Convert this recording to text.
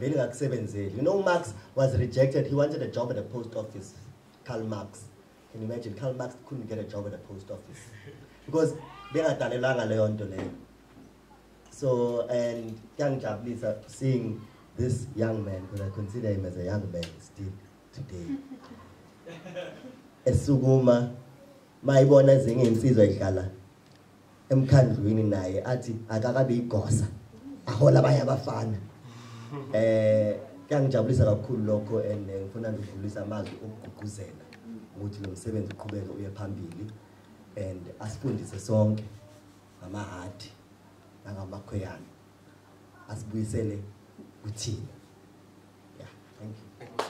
you know Marx was rejected. He wanted a job at the post office. Karl Marx can you imagine? Karl Marx couldn't get a job at the post office. Because bengadalelanga leyo nto leyo. So and kuyangijabulisa seeing this young man because I consider him as a young man still today. Esukuma mayibona ezinye insizwa idlala emkhandlwini naye athi akakabe igosa. Ahola abanye abafana eh kuyangijabulisa kakhulu lokho and eh, ngifuna nje ukudlulisa amazwi okugqugquzela ukuthi lo msebenzi uqhubeke uye phambili and asifundise sonke ngamahadi nangamakhweyana asibuyisele kuthina. Yeah thank you.